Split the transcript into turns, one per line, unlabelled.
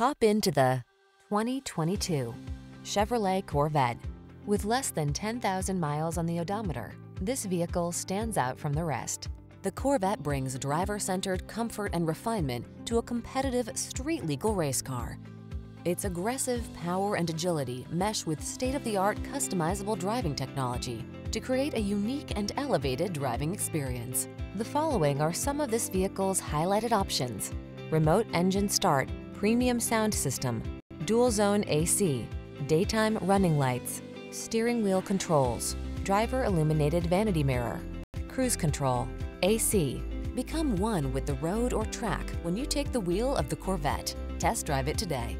Hop into the 2022 Chevrolet Corvette. With less than 10,000 miles on the odometer, this vehicle stands out from the rest. The Corvette brings driver-centered comfort and refinement to a competitive street-legal race car. Its aggressive power and agility mesh with state-of-the-art customizable driving technology to create a unique and elevated driving experience. The following are some of this vehicle's highlighted options. Remote engine start, premium sound system, dual zone AC, daytime running lights, steering wheel controls, driver illuminated vanity mirror, cruise control, AC. Become one with the road or track when you take the wheel of the Corvette. Test drive it today.